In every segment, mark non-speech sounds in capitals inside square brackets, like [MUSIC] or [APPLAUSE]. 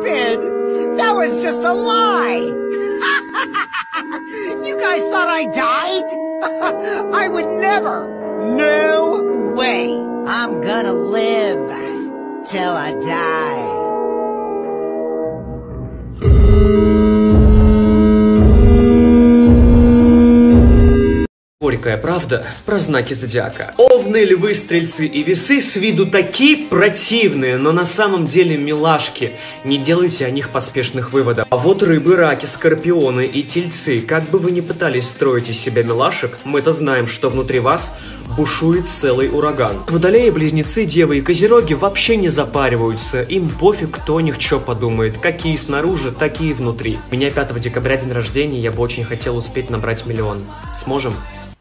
stupid! That was just a lie! [LAUGHS] you guys thought I died? [LAUGHS] I would never! No way! I'm gonna live till I die. Горькая правда про знаки зодиака. Овны, львы, стрельцы и весы с виду такие противные, но на самом деле милашки. Не делайте о них поспешных выводов. А вот рыбы, раки, скорпионы и тельцы, как бы вы ни пытались строить из себя милашек, мы-то знаем, что внутри вас бушует целый ураган. Водолеи, близнецы, девы и козероги вообще не запариваются. Им пофиг, кто них что подумает. Какие снаружи, такие внутри. У меня 5 декабря день рождения, я бы очень хотел успеть набрать миллион. Сможем?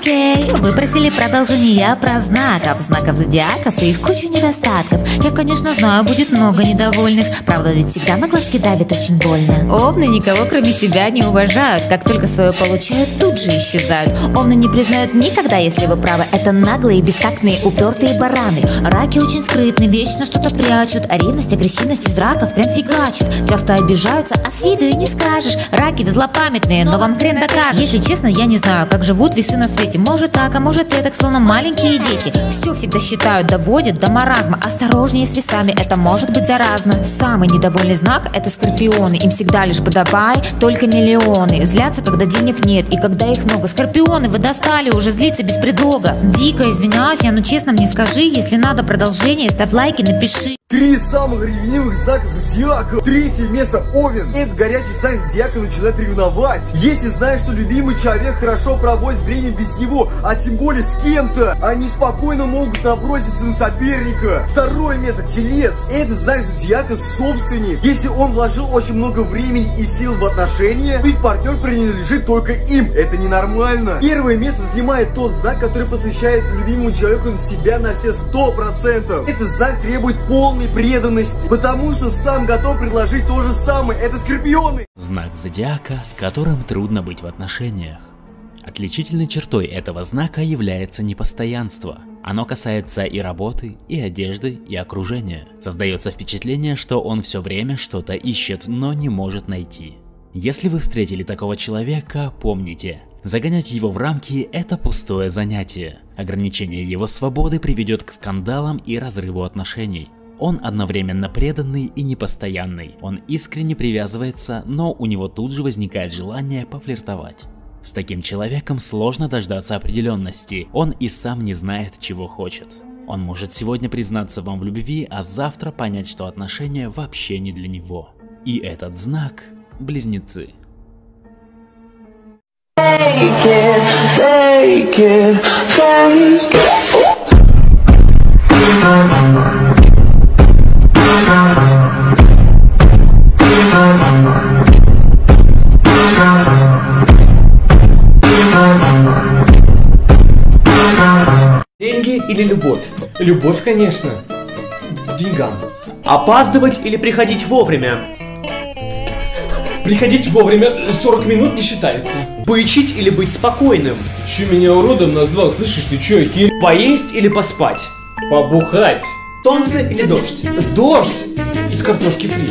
Окей, вы просили продолжение про знаков, знаков зодиаков и их кучу недостатков. Я, конечно, знаю, будет много недовольных, правда ведь всегда на глазки давит очень больно. Овны никого кроме себя не уважают, как только свое получают, тут же исчезают. Овны не признают никогда, если вы правы, это наглые, бестактные, упертые бараны. Раки очень скрытны, вечно что-то прячут, а ревность, агрессивность из раков прям фигачат. Часто обижаются, а с виду и не скажешь. Раки злопамятные, но вам хрен докажешь. Если честно, я не знаю, как живут весы на свете. Может так, а может так, словно маленькие дети. Все всегда считают, доводят до маразма. Осторожнее с весами, это может быть заразно. Самый недовольный знак – это скорпионы. Им всегда лишь подавай, только миллионы. Злятся, когда денег нет, и когда их много. Скорпионы, вы достали, уже злиться без предлога. Дико извиняюсь, я ну честно мне скажи, если надо продолжение, ставь лайки, напиши. Три самых ревнивых знака зодиака. Третье место Овен. Этот горячий знак зодиака начинает ревновать. Если знаешь, что любимый человек хорошо проводит время без него, а тем более с кем-то, они спокойно могут наброситься на соперника. Второе место Телец. Этот знак зодиака собственник. Если он вложил очень много времени и сил в отношения, их партнер принадлежит только им. Это ненормально. Первое место занимает тот знак, который посвящает любимому человеку себя на все сто процентов. Этот знак требует полной преданности, потому что сам готов предложить то же самое. Это скорпионы. Знак зодиака, с которым трудно быть в отношениях. Отличительной чертой этого знака является непостоянство. Оно касается и работы, и одежды, и окружения. Создается впечатление, что он все время что-то ищет, но не может найти. Если вы встретили такого человека, помните, загонять его в рамки – это пустое занятие. Ограничение его свободы приведет к скандалам и разрыву отношений. Он одновременно преданный и непостоянный. Он искренне привязывается, но у него тут же возникает желание пофлиртовать. С таким человеком сложно дождаться определенности, он и сам не знает, чего хочет. Он может сегодня признаться вам в любви, а завтра понять, что отношения вообще не для него. И этот знак – близнецы. Fake it, fake it, fake it. Любовь? Конечно. К деньгам. Опаздывать или приходить вовремя? Приходить вовремя 40 минут не считается. Бычить или быть спокойным? Че меня уродом назвал? Слышишь, ты че, хер... Поесть или поспать? Побухать. Солнце или дождь? Дождь из картошки фри.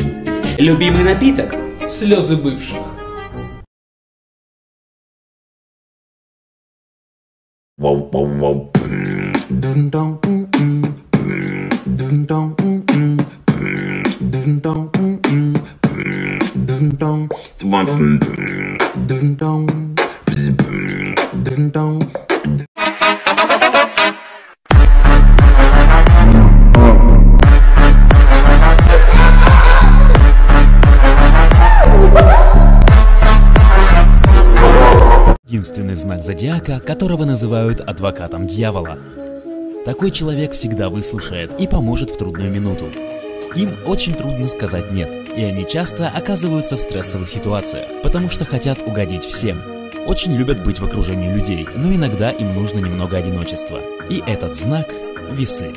Любимый напиток? Слезы бывших. Единственный знак зодиака, которого называют адвокатом дьявола. Такой человек всегда выслушает и поможет в трудную минуту. Им очень трудно сказать «нет», и они часто оказываются в стрессовых ситуациях, потому что хотят угодить всем. Очень любят быть в окружении людей, но иногда им нужно немного одиночества. И этот знак – весы.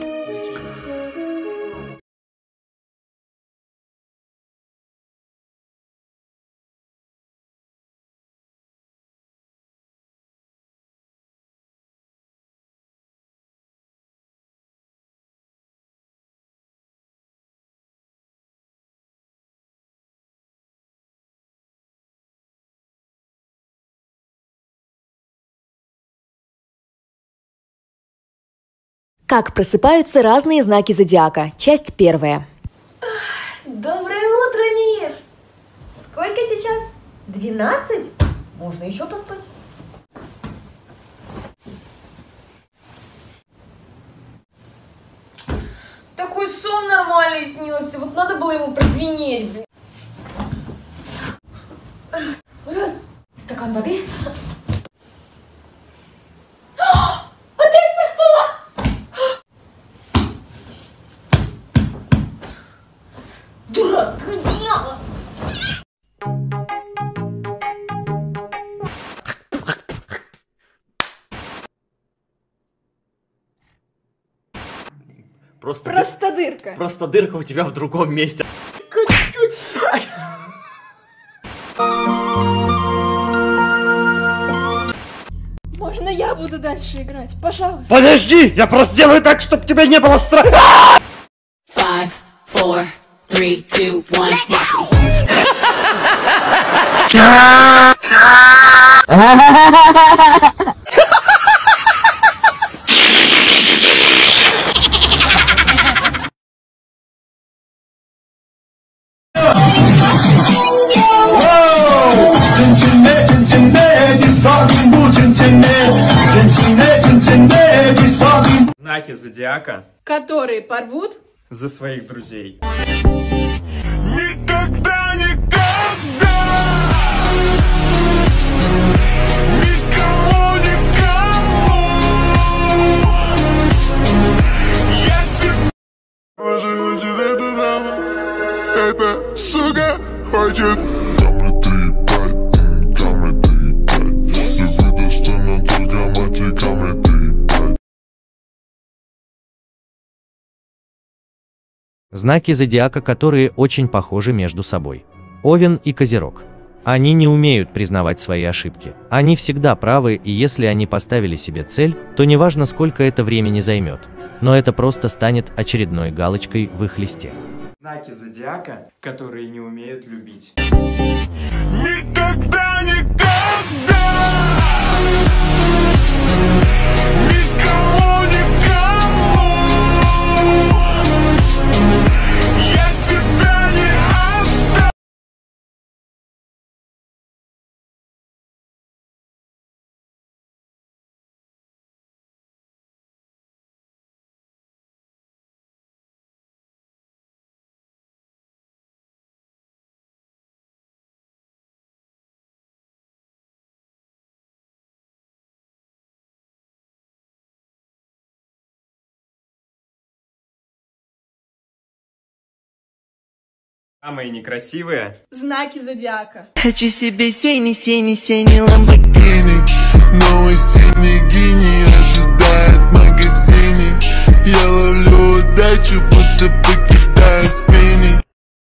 Как просыпаются разные знаки зодиака. Часть первая. Доброе утро, мир! Сколько сейчас? Двенадцать? Можно еще поспать. Такой сон нормальный снился, вот надо было ему прозвенеть, блин. Раз, раз. Стакан воды. Просто, Простодырка. просто дырка у тебя в другом месте. Можно я буду дальше играть? Пожалуйста. Подожди, я просто делаю так, чтобы тебе не было страшно. Five, four, three, two, one, [LAUGHS] [LAUGHS] [LAUGHS] зодиака Которые порвут? за своих друзей. Никогда, никогда Знаки зодиака, которые очень похожи между собой. Овен и Козерог. Они не умеют признавать свои ошибки. Они всегда правы, и если они поставили себе цель, то неважно, сколько это времени займет. Но это просто станет очередной галочкой в их листе. Знаки зодиака, которые не умеют любить. Никогда, никогда Самые некрасивые знаки зодиака. Хочу себе синий, синий, синий ламборгини. Новый синий гений ожидает в магазине. Я ловлю удачу, будто покидаю спину.